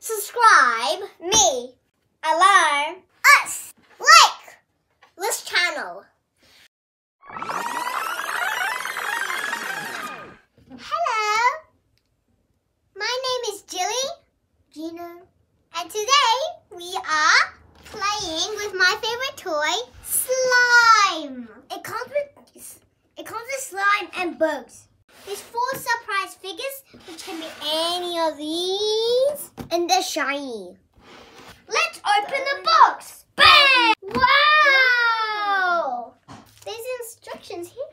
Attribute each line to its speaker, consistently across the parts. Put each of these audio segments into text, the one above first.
Speaker 1: subscribe, me, alarm, us, like this channel. Hello, my name is Jilly, Gina, and today we are playing with my favorite toy, slime. It comes with it comes with slime and bugs. There's four surprise figures, which can be any of these, and they're shiny. Let's open the box. Bam! Wow! There's instructions here.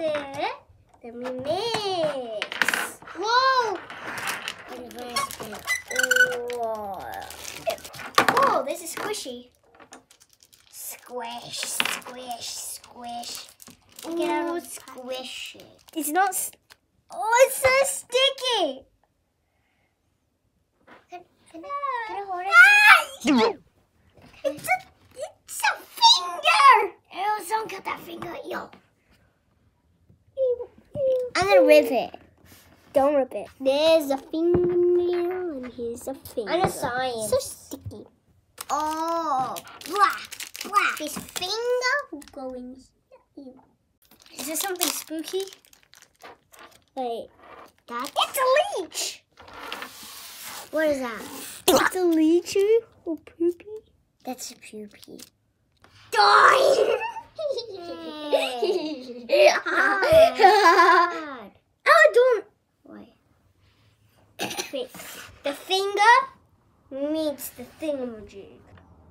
Speaker 1: There. Then we mix. Whoa! Oh, oh this is squishy. Squish, squish, squish. Get out of squish it. It's not. Oh, it's so sticky. Can, can, can I hold it? Ah! It's a, it's a finger. Ew, don't cut that finger. Yo. Gonna rip it. Don't rip it. There's a fingernail and here's a finger. I'm a science. So sticky. Oh, black, black. This finger will go in here. Is this something spooky? Wait, that? It's a leech. What is that? It's a leech or poopy? That's a poopy. Die! don't. Wait. Wait. The finger meets the thingamajig.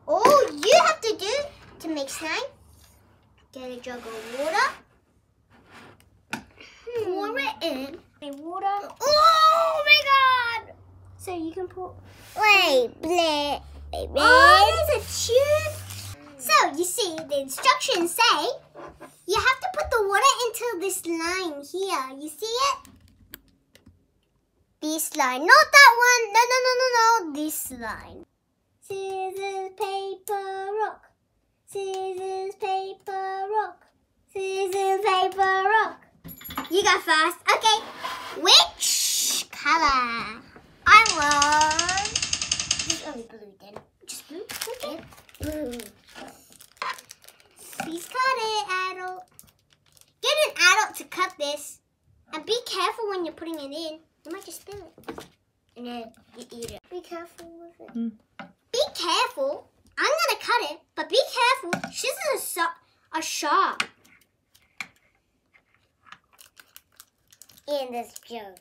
Speaker 1: All you have to do to make slime, get a jug of water, pour it in. The water. Oh my god! So you can pour. Wait, bleh. Oh, there's a tube. So you see, the instructions say you have to put the water into this line here. You see it? This line, not that one. No, no, no, no, no. This line. Scissors, paper, rock. Scissors, paper, rock. Scissors, paper, rock. You go first. Okay. Which color? I want. It's only oh, blue then. Just blue? Okay. Blue. Please cut it, adult. Get an adult to cut this. And be careful when you're putting it in. You might just spill it. And then you eat it. Be careful with it.
Speaker 2: Mm.
Speaker 1: Be careful. I'm gonna cut it, but be careful. Scissors are, so- are sharp. In this joke.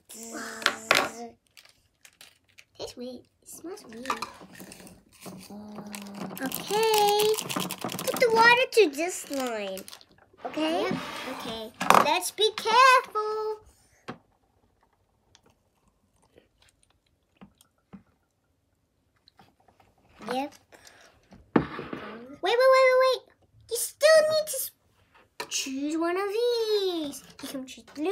Speaker 1: Tastes weird. It smells weird. Okay. Put the water to this line. Okay? Okay. Let's be careful. Yep. Wait, wait, wait, wait, wait. You still need to choose one of these. You can choose blue,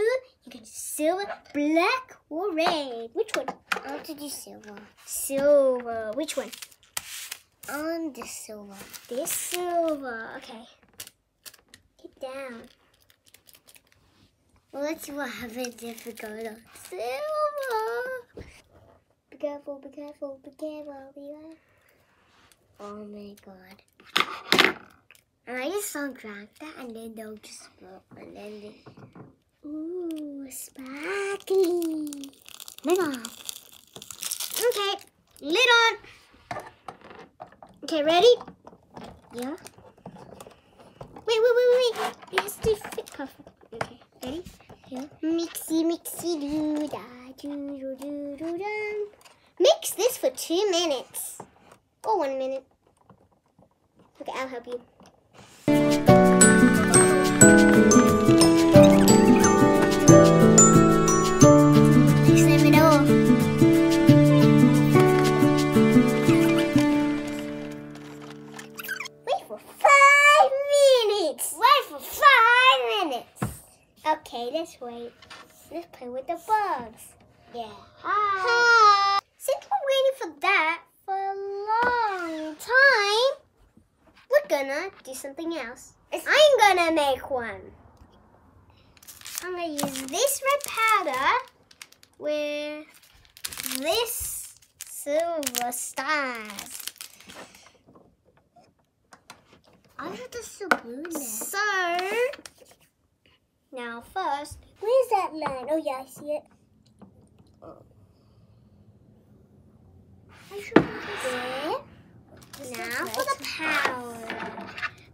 Speaker 1: you can choose silver, black, or red. Which one? I want to do silver. Silver. Which one? On the silver. This silver. Okay. Down. Let's see what happens if we go to silver. Be careful, be careful, be careful, be careful. Oh my god. And I just saw drag that and then they'll just float and then they... Ooh, sparkly. Lid on. Okay, lid on. Okay, ready? Yeah. Wait, wait, wait, wait, wait. It has to fit perfect. Okay, ready? Yeah. Mixy, mixy, doo da, doo doo doo doo da. Mix this for two minutes. Or one minute. Okay, I'll help you. Gonna do something else. I'm gonna make one. I'm gonna use this red powder with this silver stars. I thought this was blue there. So, now first, where's that line? Oh yeah, I see it. There. Now for the powder.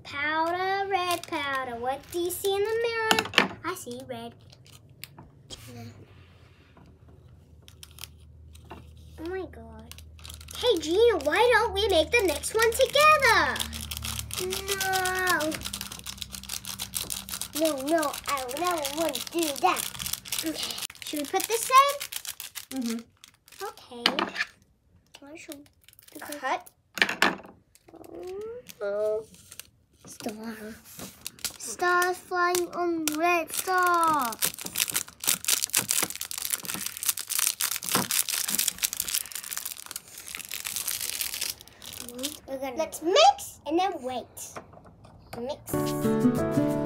Speaker 1: Powder, red powder. What do you see in the mirror? I see red. Oh my god. Hey Gina, why don't we make the next one together? No. No, no, I never want to do that. Okay. Should we put this in?
Speaker 2: Mm-hmm.
Speaker 1: Okay. I should cut. Oh. Star. Stars flying on red star. We're gonna Let's mix and then wait. Mix.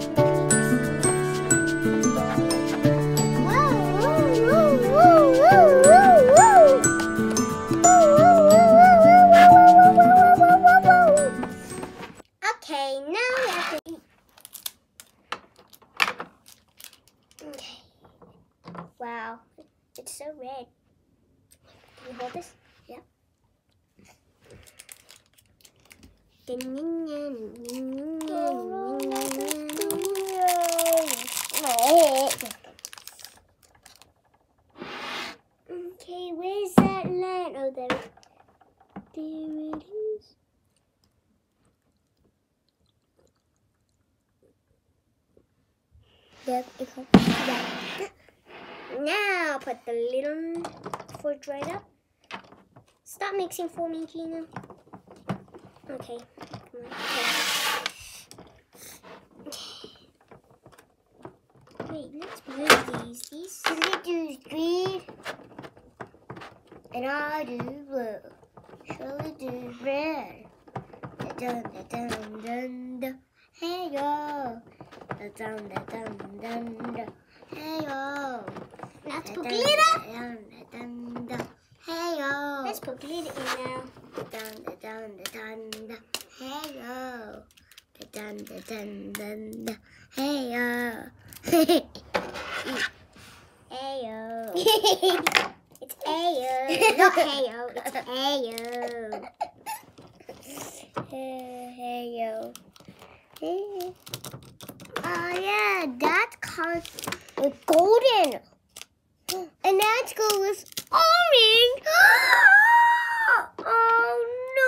Speaker 1: Foot right up. Stop mixing for me, Gina. Okay. Wait, let's move these. These should do green. And I'll do blue. Surely do red. Dun, dun, dun, dun, dun. Hey yo. Dun, dun, dun, dun. Hey yo. Let's put glitter. Hey yo. Let's put glitter in now. Dun, dun, dun, dun, dun. Hey yo. Dun, dun, dun, dun. Hey yo. hey yo. it's Ayo. Not Heyo. It's Ayo. Hey yo. Hey. Oh yeah, that's called uh, golden. And that's goes with orange. oh no!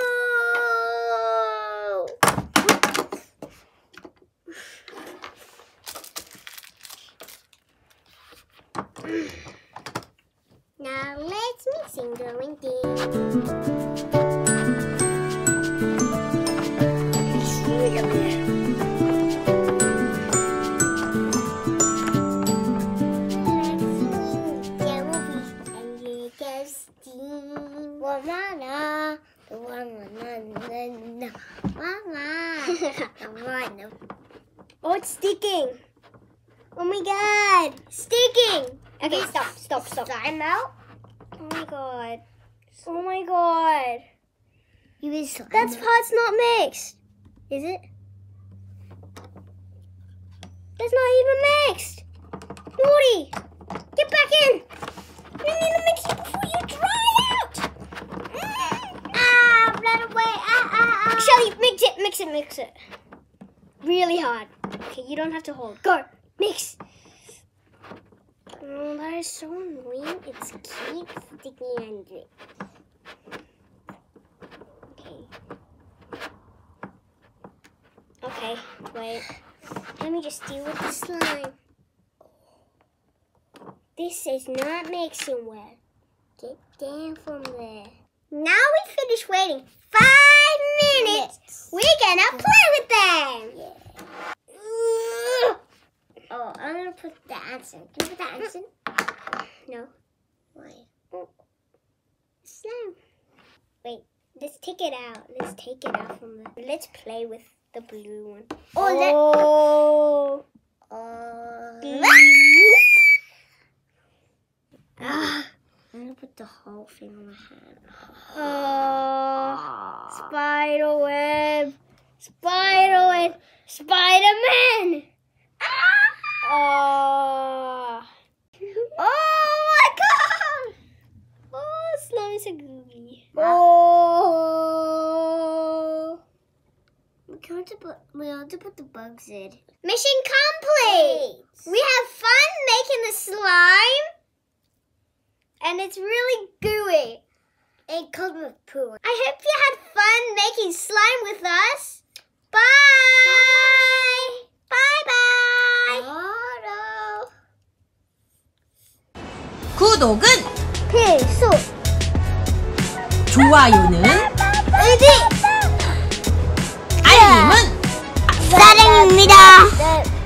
Speaker 1: Now let's mixing going thing. Oh, it's sticking. Oh my god. Sticking. Okay, stop, stop, stop. Slime out? Oh my god. Oh my god. You is That part's not mixed. Is it? That's not even mixed. Naughty. Get back in. You need to mix it before you Try it! Mm. Ah, run away. Ah, ah, ah. Shelly, mix it, mix it, mix it. Really hard. Okay, you don't have to hold. Go, mix. Oh, that is so annoying. It's keep sticking under it. Okay. Okay, wait. Let me just deal with the slime. This is not mixing well. Get down from there. Now we finish waiting five minutes. We're gonna play with them. Ugh. Oh, I'm gonna put the ants in. Can you put the ants in? No. Why? Slime. Wait. Let's take it out. Let's take it out from the. Let's play with the blue one. Oh. Oh. Ah. I'm gonna put the whole thing on my hand. Oh. Spider web. Spider web. Spider Man. Oh. Oh my god. Oh, slime is a gooey. Oh. We have to put we have to put the bugs in. Mission complete. We have fun making the slime, and it's really gooey and cold with poo. I hope you had fun making slime with us. Bye! Bye-bye!
Speaker 2: 구독은
Speaker 1: 필수!
Speaker 2: 좋아요는
Speaker 1: 의지! 알림은 사랑입니다!